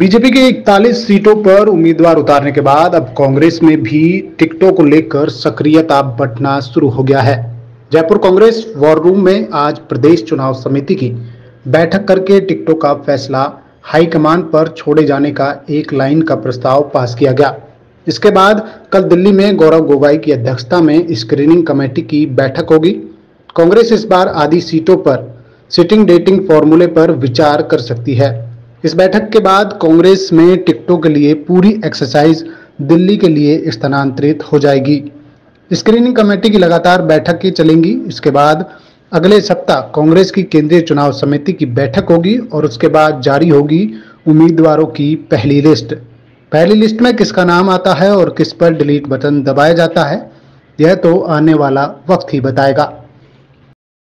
BJP के 41 सीटों पर उम्मीदवार उतारने के बाद अब कांग्रेस में भी टिकटों को लेकर सक्रियता बढ़ना शुरू हो गया है। जयपुर कांग्रेस वॉर रूम में आज प्रदेश चुनाव समिति की बैठक करके टिकटों का फैसला हाईकमान पर छोड़े जाने का एक लाइन का प्रस्ताव पास किया गया। इसके बाद कल दिल्ली में गौरव गोगाई की अध्यक्षता में स्क्रीनिंग कमेटी की बैठक होगी। कांग्रेस इस बार आधी सीटों पर सिटिंग डेटिंग फॉर्मूले पर विचार कर सकती है। इस बैठक के बाद कांग्रेस में टिकटों के लिए पूरी एक्सरसाइज दिल्ली के लिए स्थानांतरित हो जाएगी। स्क्रीनिंग कमेटी की लगातार बैठक की चलेंगी। इसके बाद अगले सप्ताह कांग्रेस की केंद्रीय चुनाव समिति की बैठक होगी और उसके बाद जारी होगी उम्मीदवारों की पहली लिस्ट पहली लिस्ट में किसका नाम आता है और किस पर डिलीट बटन दबाया जाता है, यह तो आने वाला वक्त ही बताएगा।